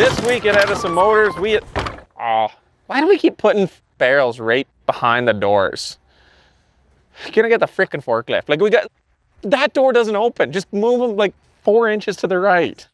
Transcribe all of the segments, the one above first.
This week at Edison Motors, we, oh, why do we keep putting barrels right behind the doors? Gonna get the freaking forklift. Like we got, that door doesn't open. Just move them like four inches to the right.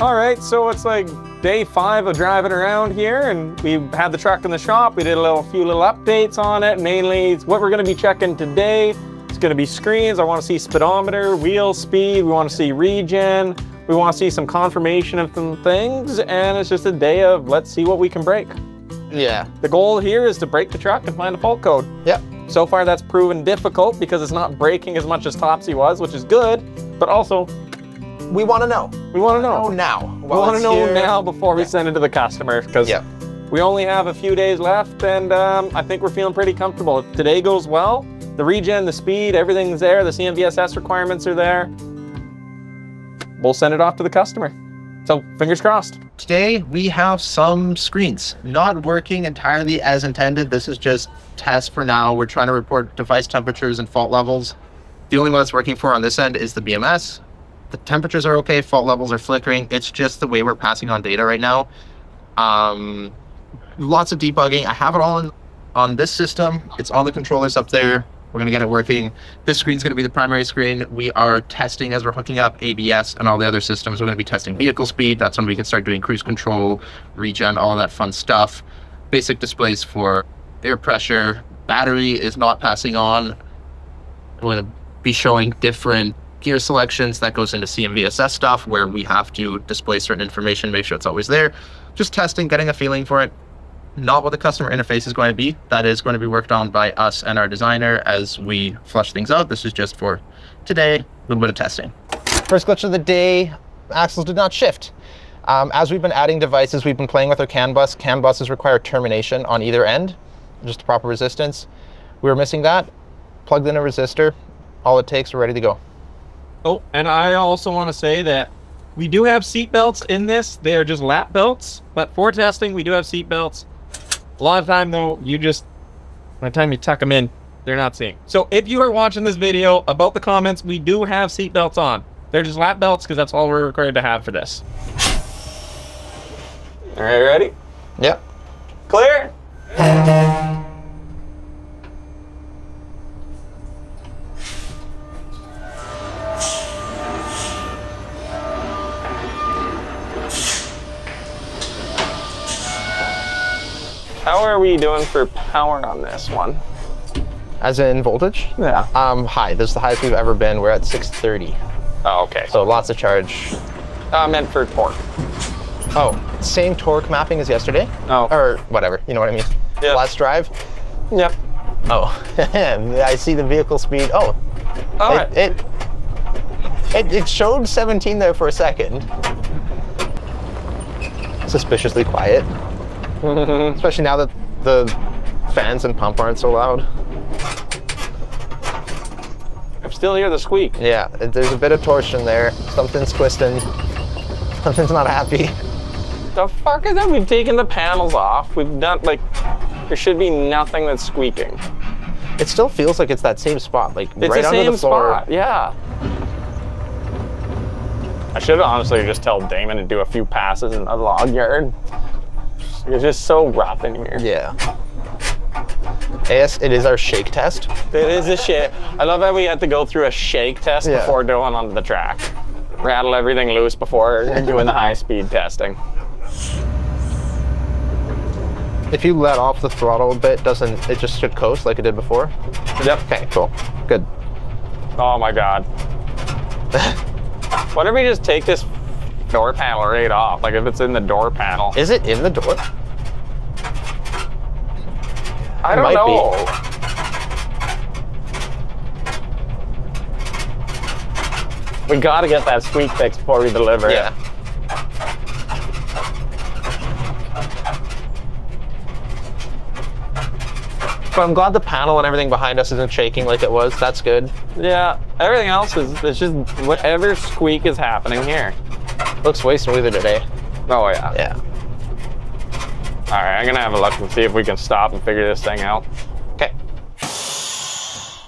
All right, so it's like day five of driving around here and we had the truck in the shop. We did a little few little updates on it. Mainly what we're gonna be checking today. It's gonna be screens. I wanna see speedometer, wheel speed. We wanna see regen. We wanna see some confirmation of some things. And it's just a day of let's see what we can break. Yeah. The goal here is to break the truck and find a fault code. Yep. So far that's proven difficult because it's not breaking as much as Topsy was, which is good, but also We want to know. we want to know. Oh, now. We want to know now before we Yeah. send it to the customer because Yep. we only have a few days left and um, I think we're feeling pretty comfortable. If today goes well, the regen, the speed, everything's there, the CMVSS requirements are there. We'll send it off to the customer. So fingers crossed. Today we have some screens not working entirely as intended. This is just test for now. We're trying to report device temperatures and fault levels. The only one that's working for on this end is the BMS. The temperatures are okay, fault levels are flickering. It's just the way we're passing on data right now. Um, lots of debugging. I have it all in, on this system. It's on the controllers up there. We're gonna get it working. This screen's gonna be the primary screen. We are testing as we're hooking up ABS and all the other systems. We're gonna be testing vehicle speed. That's when we can start doing cruise control, regen, all that fun stuff. Basic displays for air pressure. Battery is not passing on. We're gonna be showing different gear selections that goes into CMVSS stuff where we have to display certain information, make sure it's always there. Just testing, getting a feeling for it. Not what the customer interface is going to be. That is going to be worked on by us and our designer as we flush things out. This is just for today, a little bit of testing. First glitch of the day, axles did not shift. Um, as we've been adding devices, we've been playing with our CAN bus. CAN buses require termination on either end, just proper resistance. We were missing that. Plugged in a resistor. All it takes, we're ready to go. Oh, and I also want to say that we do have seat belts in this. They are just lap belts, but for testing, we do have seat belts. A lot of time though, you just by the time you tuck them in, they're not seeing. So if you are watching this video about the comments, we do have seat belts on. They're just lap belts because that's all we're required to have for this. All right, ready? Yep. Clear. Doing for power on this one? As in voltage? Yeah. Um, high. This is the highest we've ever been. We're at 630. Oh, okay. So lots of charge. I meant for torque. Oh, same torque mapping as yesterday? Oh. Or whatever, you know what I mean? Yeah. Last drive? Yep. Oh, I see the vehicle speed. Oh, All it, right. it, it, it showed 17 there for a second. Suspiciously quiet. Especially now that the fans and pump aren't so loud. I'm still hear the squeak. Yeah, it, there's a bit of torsion there. Something's twisting. Something's not happy. The fuck is that? We've taken the panels off. We've done like there should be nothing that's squeaking. It still feels like it's that same spot, like It's right the under same the floor. spot. Yeah. I should honestly just tell Damon to do a few passes in the log yard. It's just so rough in here. Yeah. Yes, it is our shake test. It is a shit. I love how we had to go through a shake test Yeah. before going onto the track. Rattle everything loose before doing the high speed testing. If you let off the throttle a bit, doesn't it just should coast like it did before? Yep. Okay, cool. Good. Oh my god. Why don't we just take this door panel right off? Like if it's in the door panel. Is it in the door? I don't might be. know. We gotta get that squeak fixed before we deliver. Yeah. But I'm glad the panel and everything behind us isn't shaking like it was. That's good. Yeah. Everything else is it's just whatever squeak is happening here. Looks way smoother today. Oh yeah. Yeah. All right, I'm gonna have a look and see if we can stop and figure this thing out. Okay.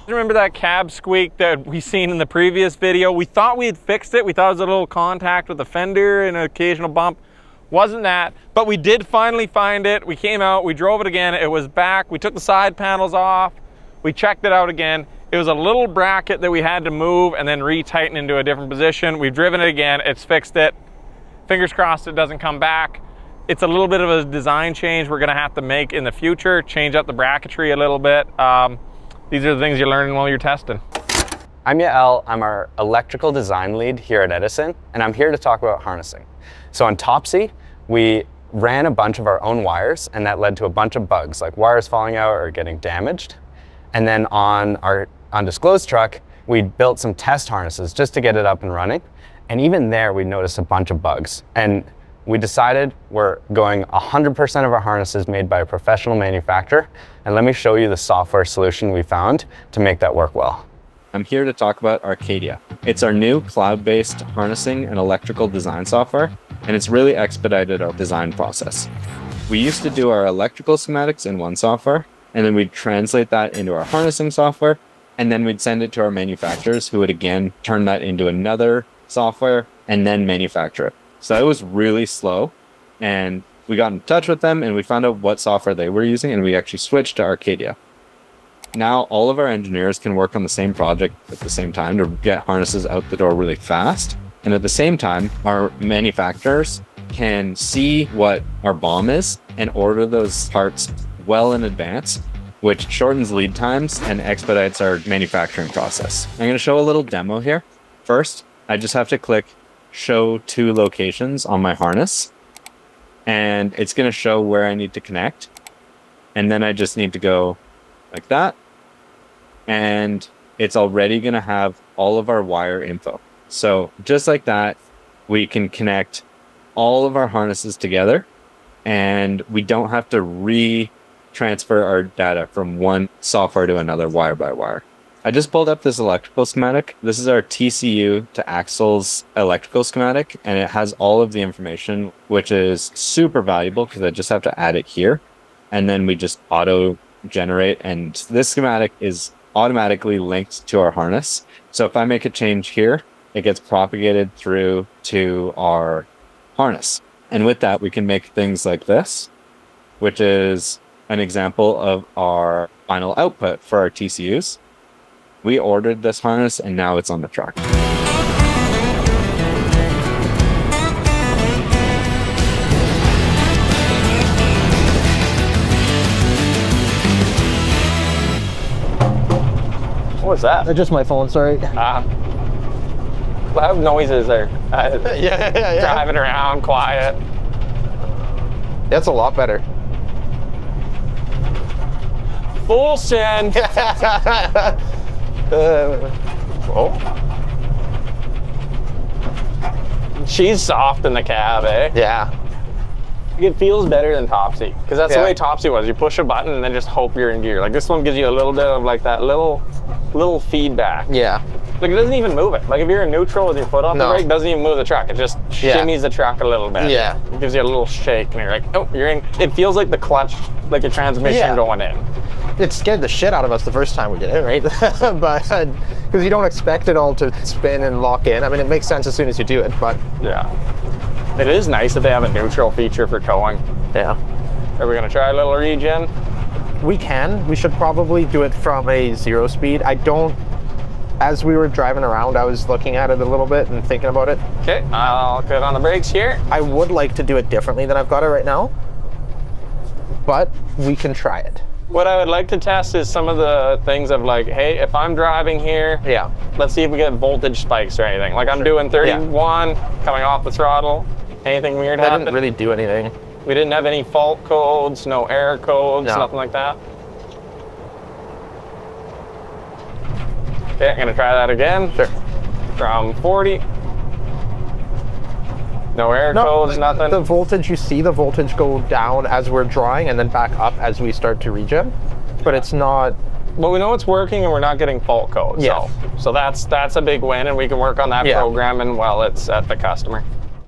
Remember that cab squeak that we seen in the previous video? We thought we had fixed it. We thought it was a little contact with the fender and an occasional bump. Wasn't that, but we did finally find it. We came out, we drove it again. It was back. We took the side panels off. We checked it out again. It was a little bracket that we had to move and then retighten into a different position. We've driven it again. It's fixed it. Fingers crossed it doesn't come back. It's a little bit of a design change we're gonna have to make in the future, change up the bracketry a little bit. Um, these are the things you're learning while you're testing. I'm Yael, I'm our electrical design lead here at Edison, and I'm here to talk about harnessing. So on Topsy, we ran a bunch of our own wires, and that led to a bunch of bugs, like wires falling out or getting damaged. And then on our undisclosed truck, we built some test harnesses just to get it up and running. And even there, we noticed a bunch of bugs. And we decided we're going 100% of our harnesses made by a professional manufacturer. And let me show you the software solution we found to make that work well. I'm here to talk about Arcadia. It's our new cloud-based harnessing and electrical design software, and it's really expedited our design process. We used to do our electrical schematics in one software, and then we'd translate that into our harnessing software, and then we'd send it to our manufacturers who would again turn that into another software and then manufacture it. So it was really slow, and we got in touch with them and we found out what software they were using, and we actually switched to Arcadia. Now all of our engineers can work on the same project at the same time to get harnesses out the door really fast. And at the same time, our manufacturers can see what our BOM is and order those parts well in advance, which shortens lead times and expedites our manufacturing process. I'm going to show a little demo here. First, I just have to click show two locations on my harness and it's going to show where I need to connect. And then I just need to go like that. And it's already going to have all of our wire info. So just like that, we can connect all of our harnesses together and we don't have to re-transfer our data from one software to another wire by wire. I just pulled up this electrical schematic. This is our TCU to axles electrical schematic, and it has all of the information, which is super valuable because I just have to add it here. And then we just auto generate, and this schematic is automatically linked to our harness. So if I make a change here, it gets propagated through to our harness. And with that, we can make things like this, which is an example of our final output for our TCUs. We ordered this harness and now it's on the truck. What was that? Uh, Just my phone, sorry. Ah. loud noises are uh, yeah, yeah, yeah. driving around quiet. That's a lot better. Full send. uh, oh. She's soft in the cab, eh? yeah. It feels better than Topsy because that's the way Topsy was. You push a button and then just hope you're in gear. Like this one gives you a little bit of like that little, little feedback. Yeah. Like it doesn't even move it. Like if you're in neutral with your foot off No. the brake, it doesn't even move the truck. It just Yeah. shimmies the truck a little bit. Yeah. It gives you a little shake and you're like, oh, you're in. It feels like the clutch, like a transmission Yeah. going in. It scared the shit out of us the first time we did it, right? but because you don't expect it all to spin and lock in. I mean, it makes sense as soon as you do it, but Yeah. It is nice that they have a neutral feature for towing. yeah, Are we gonna try a little regen? we can. We should probably do it from a zero speed. I don't. As we were driving around, I was looking at it a little bit and thinking about it. Okay, I'll put on the brakes here. I would like to do it differently than I've got it right now, but we can try it. What I would like to test is some of the things of like, hey, if I'm driving here, Yeah. let's see if we get voltage spikes or anything. Like I'm doing 31, coming off the throttle. Anything weird That happen? didn't really do anything. We didn't have any fault codes, no error codes, No. nothing like that. Okay, I'm gonna try that again. Sure. From 40. No error codes, nothing. The voltage, you see the voltage go down as we're drawing and then back up as we start to regen, but it's not. But we know it's working and we're not getting fault codes. Yeah. So, so that's that's a big win and we can work on that Yeah. programming while it's at the customer.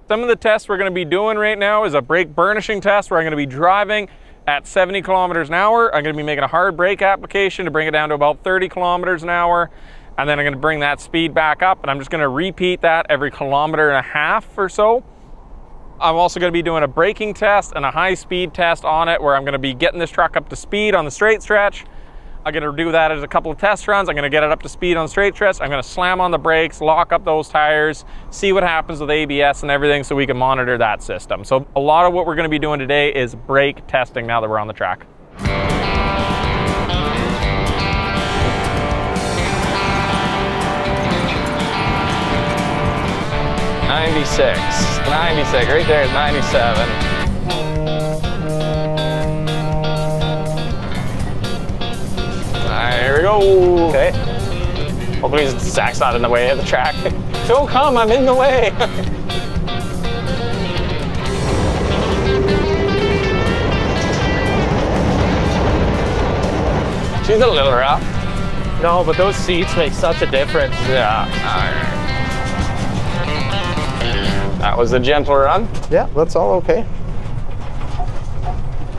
Some of the tests we're gonna be doing right now is a brake burnishing test where I'm gonna be driving at 70 kilometers an hour. I'm gonna be making a hard brake application to bring it down to about 30 kilometers an hour. And then I'm gonna bring that speed back up and I'm just gonna repeat that every kilometer and a half or so. I'm also gonna be doing a braking test and a high speed test on it where I'm gonna be getting this truck up to speed on the straight stretch. I'm gonna do that as a couple of test runs. I'm gonna get it up to speed on the straight stretch. I'm gonna slam on the brakes, lock up those tires, see what happens with ABS and everything so we can monitor that system. So a lot of what we're gonna be doing today is brake testing now that we're on the track. Ninety-six, ninety-six, right there is ninety-seven. Here we go. Okay. Hopefully Zach's not in the way of the track. Don't come, I'm in the way. She's a little rough. No, but those seats make such a difference. Yeah. Alright. That was a gentle run. Yeah, that's all okay.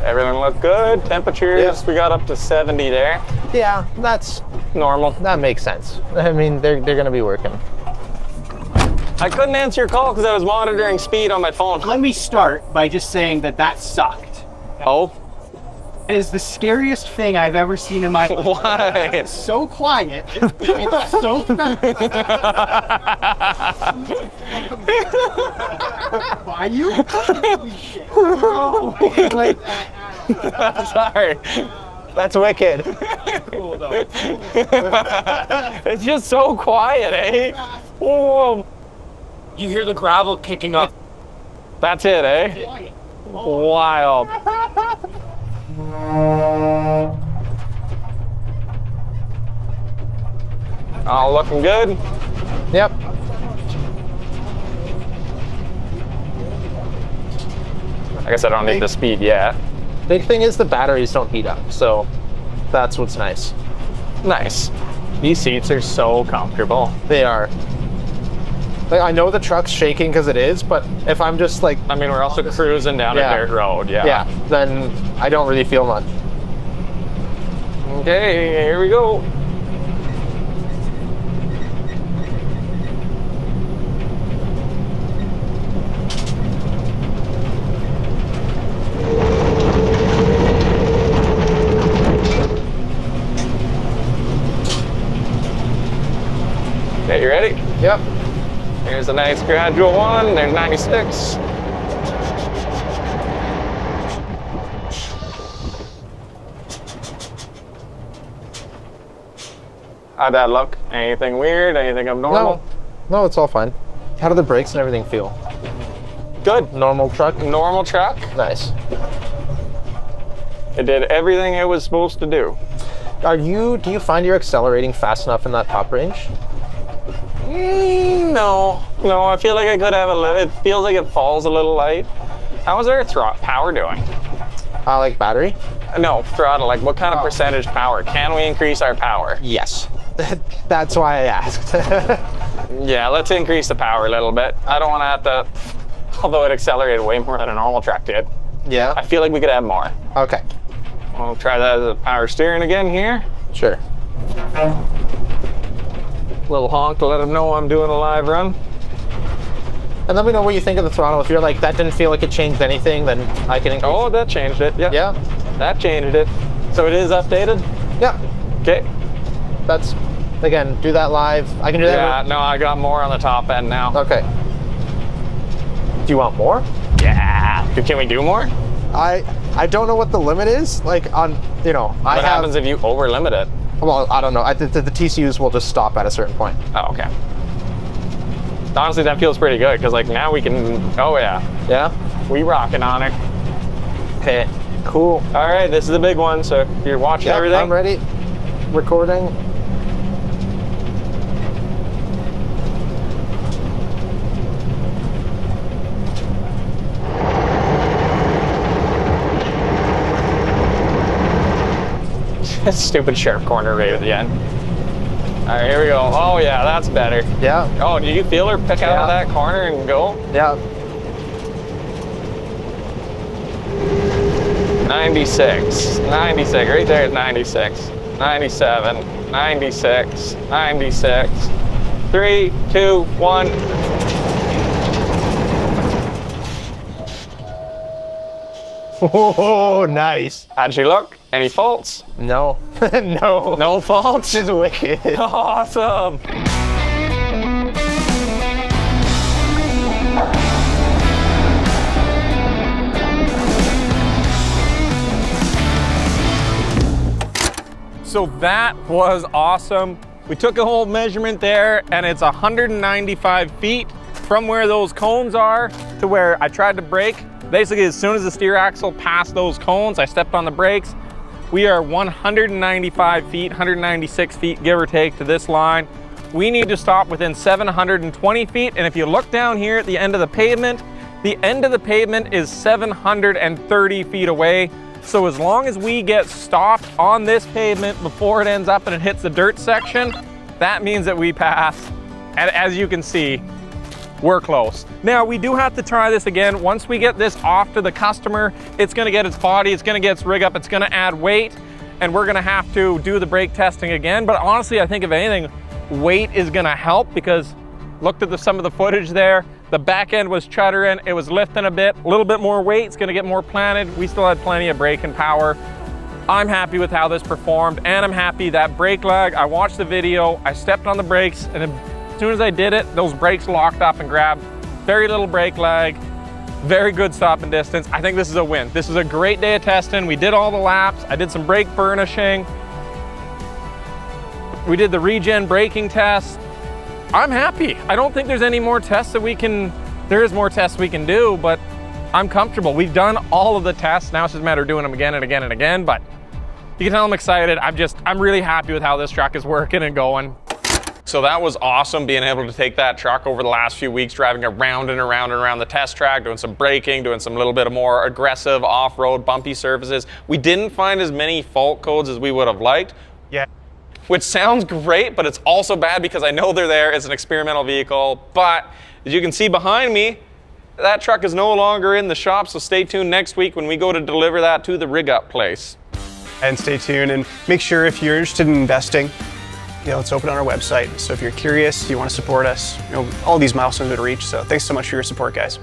Everything looked good. Temperatures, Yeah. we got up to 70 there. Yeah, that's Normal. that makes sense. I mean, they're they're gonna be working. I couldn't answer your call because I was monitoring speed on my phone. Let me start by just saying that that sucked. Oh, It is the scariest thing I've ever seen in my life. why? It's so quiet. It's so Why you? Holy shit. Like, Sorry. That's wicked. cool. It's just so quiet, eh? Whoa. You hear the gravel kicking up. That's it, eh? Wild. All looking good. Yep. I guess I don't need the speed yet. Big thing is the batteries don't heat up, so that's what's nice. Nice. These seats are so comfortable. They are. Like I know the truck's shaking because it is, but if I'm just like I mean, we're also cruising down Yeah. a dirt road. Yeah. yeah, then I don't really feel much. Okay, here we go. Okay, you ready? Yep. Here's a nice gradual one. There's 96. How'd that look? Anything weird? Anything abnormal? No, no, it's all fine. How do the brakes and everything feel? Good. Normal truck. Normal truck. Nice. It did everything it was supposed to do. Are you? Do you find you're accelerating fast enough in that top range? Mm, no, no. I feel like I could have a little. It feels like it falls a little light. How is our thro- power doing? Uh, like battery? No, throttle. Like, what kind of Oh. percentage power? Can we increase our power? Yes. That's why I asked. Yeah, let's increase the power a little bit. I don't want to have to. Although it accelerated way more than a normal truck did. yeah. I feel like we could have more. Okay. We'll try that as a power steering again here. Sure. Little honk to let them know I'm doing a live run. And let me know what you think of the throttle. If you're like that didn't feel like it changed anything, then I can. Increase. Oh, that changed it. Yeah. Yeah. That changed it. So it is updated? Yeah. Okay. That's again. Do that live. I can do that. Yeah, no, I got more on the top end now. Okay. Do you want more? Yeah. Can we do more? I I don't know what the limit is. Like on you know I What have. happens if you over limit it? Well, I don't know. I, the, the, the TCUs will just stop at a certain point. Oh, okay. Honestly, that feels pretty good because like now we can. Oh yeah, Yeah. we rocking on it. Okay. Cool. All right, this is the big one. So you're watching Yep, everything. I'm ready. Recording. stupid sharp corner right at the end. All right, here we go. Oh yeah, that's better. Yeah. Oh, did you feel her pick yeah. out of that corner and go? Yeah. 96, 96, right there is 96, 97, 96, 96, three, two, one. Oh, nice. How'd she look? Any faults? No, no, No faults? This is wicked. Awesome. So that was awesome. We took a whole measurement there and it's 195 feet from where those cones are to where I tried to brake. Basically, as soon as the steer axle passed those cones, I stepped on the brakes. We are 195 feet, 196 feet, give or take, to this line. We need to stop within 720 feet. And if you look down here at the end of the pavement, the end of the pavement is 730 feet away. So as long as we get stopped on this pavement before it ends up and it hits the dirt section, that means that we pass. And as you can see, we're close. Now we do have to try this again. Once we get this off to the customer, it's gonna get its body, it's gonna get its rig up, it's gonna add weight, and we're gonna have to do the brake testing again. But honestly, I think if anything, weight is gonna help because looked at the, some of the footage there. The back end was chuttering, it was lifting a bit, a little bit more weight, it's gonna get more planted. We still had plenty of braking power. I'm happy with how this performed and I'm happy that brake lag, I watched the video, I stepped on the brakes and as soon as I did it, those brakes locked up and grabbed. Very little brake lag, very good stopping distance. I think this is a win. This is a great day of testing. We did all the laps. I did some brake burnishing. We did the regen braking test. I'm happy. I don't think there's any more tests that we can, there is more tests we can do, but I'm comfortable. We've done all of the tests. Now it's just a matter of doing them again and again and again, but you can tell I'm excited. I'm just, I'm really happy with how this truck is working and going. So that was awesome being able to take that truck over the last few weeks, driving around and around and around the test track, doing some braking, doing some little bit of more aggressive off-road bumpy surfaces. We didn't find as many fault codes as we would have liked. Yeah. Which sounds great, but it's also bad because I know they're there. It's an experimental vehicle. But as you can see behind me, that truck is no longer in the shop, so stay tuned next week when we go to deliver that to the rig up place. And stay tuned and make sure if you're interested in investing, you know, it's open on our website. So if you're curious, you want to support us, you know, all these milestones to reach. So thanks so much for your support, guys.